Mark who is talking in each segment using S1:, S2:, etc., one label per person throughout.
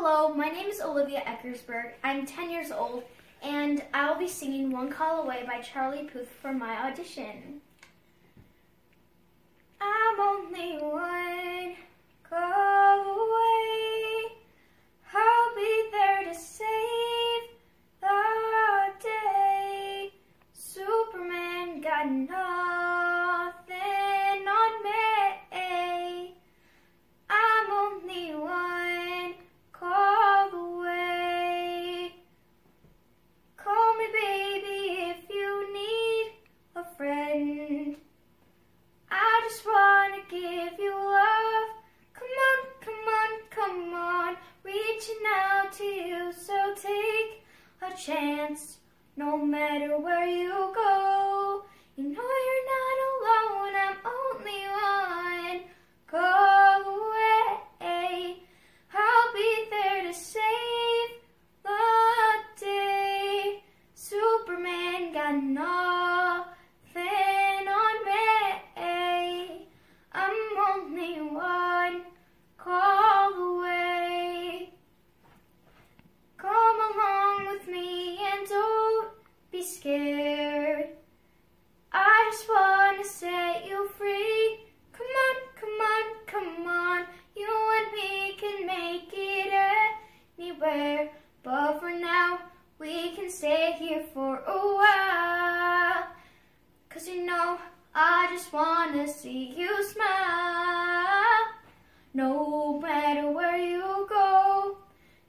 S1: Hello, my name is Olivia Eckersberg. I'm 10 years old, and I will be singing One Call Away by Charlie Puth for my audition. I'm only one call away. I'll be there to save the day. Superman got nothing chance. No matter where you go, you know you're not alone. I'm only one call away. I'll be there to save the day. Superman got nothing But for now, we can stay here for a while. Cause you know, I just wanna see you smile. No matter where you go,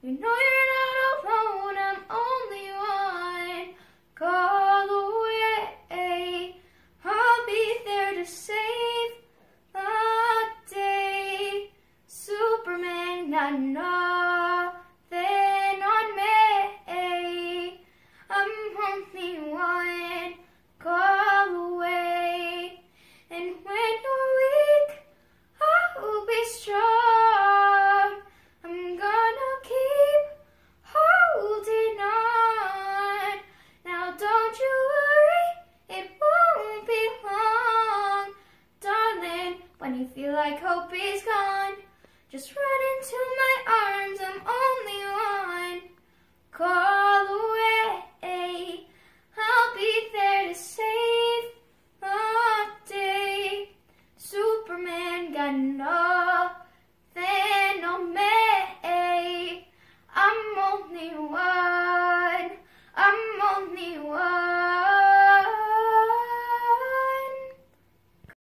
S1: you know you're not alone. I'm only one call away. I'll be there to save the day. Superman I nothing like hope is gone, just run into my arms. I'm only one